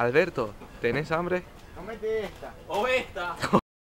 Alberto, ¿tenés hambre? Comete esta. O esta.